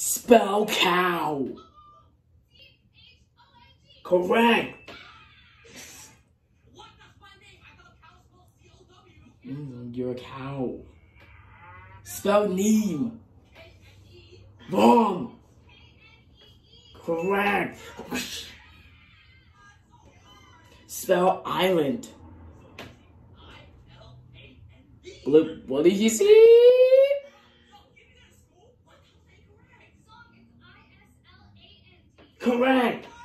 Spell cow. Correct. Mm, you're a cow. Spell neem. Wrong. Correct. Spell island. Blue, what did you see? Correct.